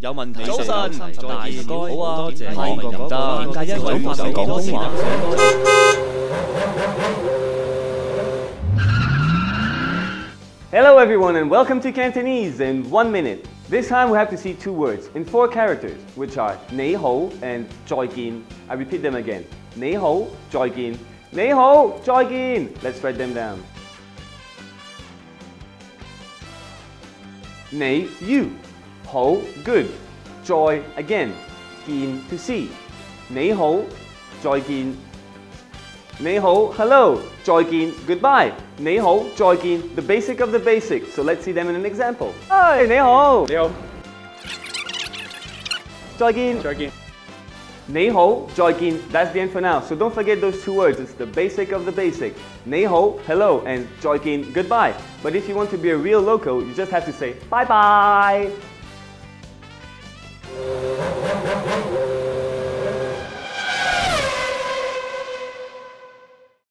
有问题早晨上嚟再大见好啊，多谢点解你唔得？点解一早发就讲空话？ Hello everyone and welcome to Cantonese in one minute. This time we have to see two words in four characters, which are 你好 and 再见. I repeat them again. 你好,再见.你好,再见. Let's write them down. 你 you 好 good 再 again 见 to see 你好再见你好 hello 再见 goodbye 你好再见 the basic of the basic so let's see them in an example Hi 你好你好，再见再见。你好再见 that's the end for now so don't forget those two words it's the basic of the basic 你好 hello and 再见 goodbye but if you want to be a real local you just have to say bye bye